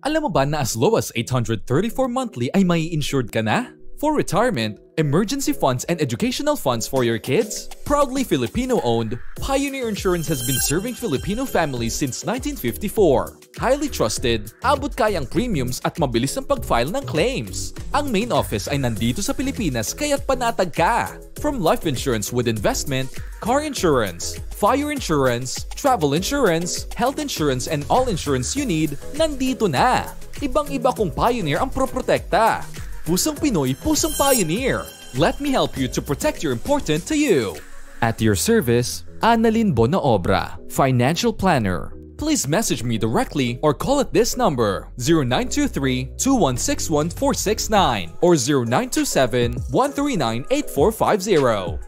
Alam mo ba na as low as 834 monthly ay may insured ka na? For retirement, emergency funds and educational funds for your kids? Proudly Filipino-owned, Pioneer Insurance has been serving Filipino families since 1954. Highly trusted, abot kayang premiums at mabilis ang pag-file ng claims. Ang main office ay nandito sa Pilipinas kaya't panatag ka. From life insurance with investment, car insurance, fire insurance, travel insurance, health insurance and all insurance you need, nandito na. Ibang-iba kung Pioneer ang proprotekta. Pusong Pinoy, Pusong Pioneer. Let me help you to protect your important to you. At your service, Annalyn Bonaobra, Financial Planner. Please message me directly or call at this number 0923-2161-469 or 0927-139-8450.